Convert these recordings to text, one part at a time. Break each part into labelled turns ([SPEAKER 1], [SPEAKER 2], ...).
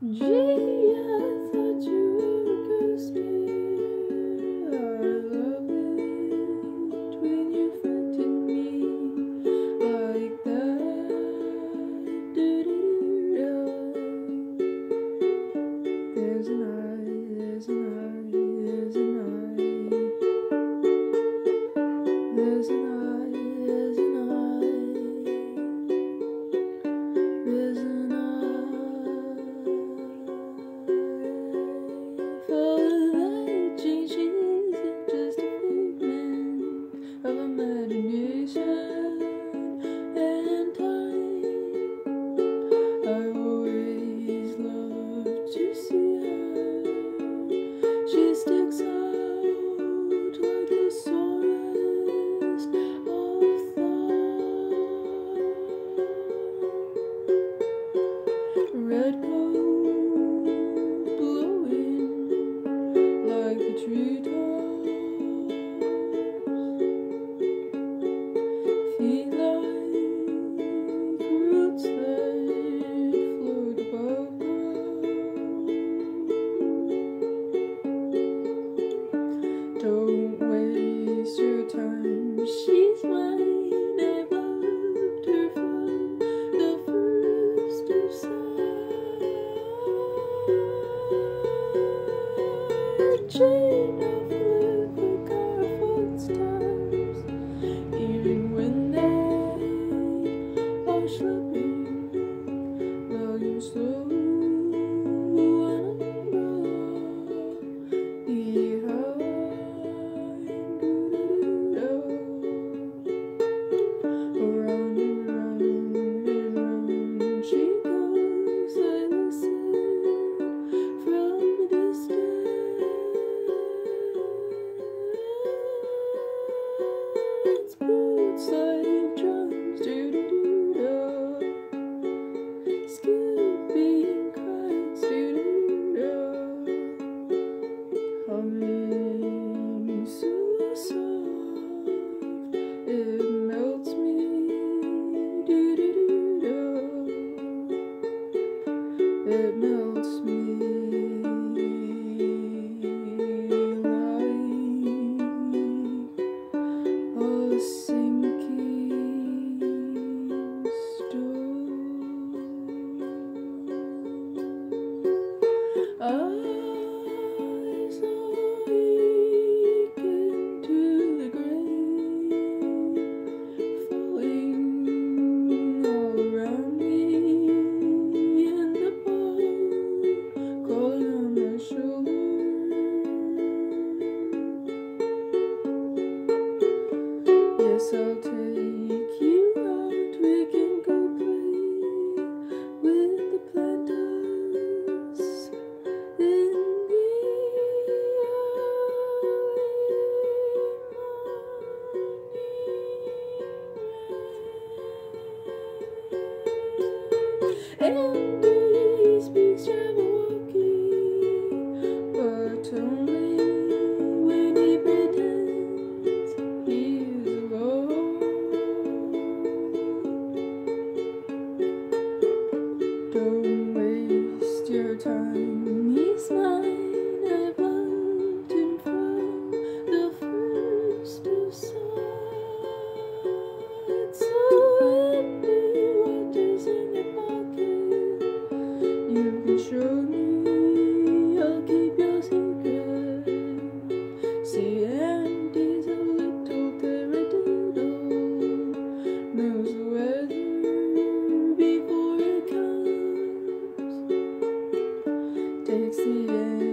[SPEAKER 1] Gee, I thought you. tu. Hey. keep your secret See and a little peridot knows the weather before it comes Takes the end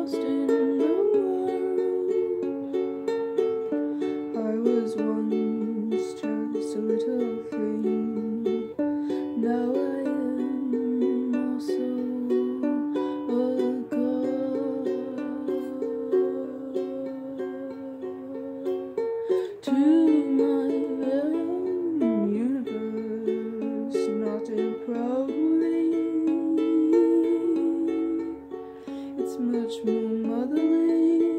[SPEAKER 1] lost in much more motherly.